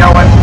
going.